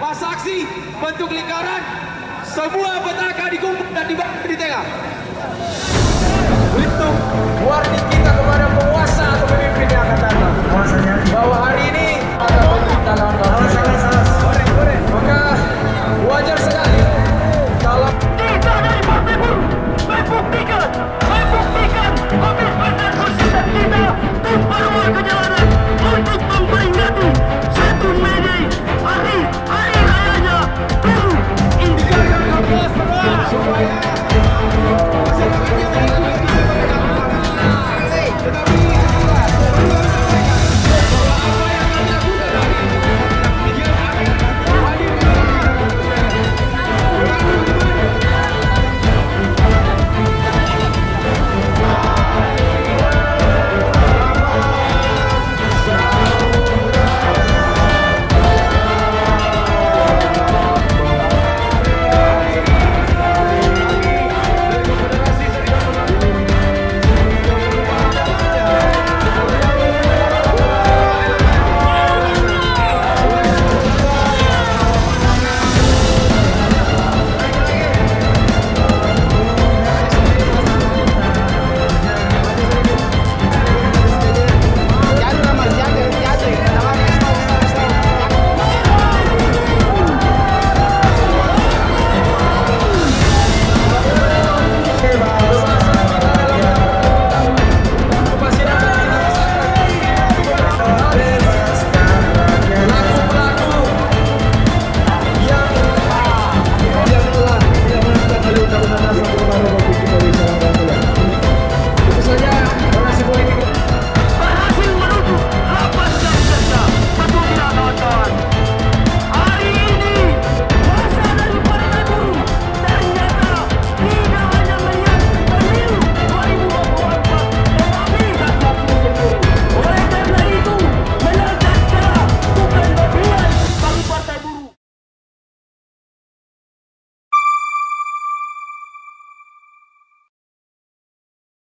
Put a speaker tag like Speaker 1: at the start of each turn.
Speaker 1: Masa aksi bentuk lingkaran. Semua petaka dikumpulkan.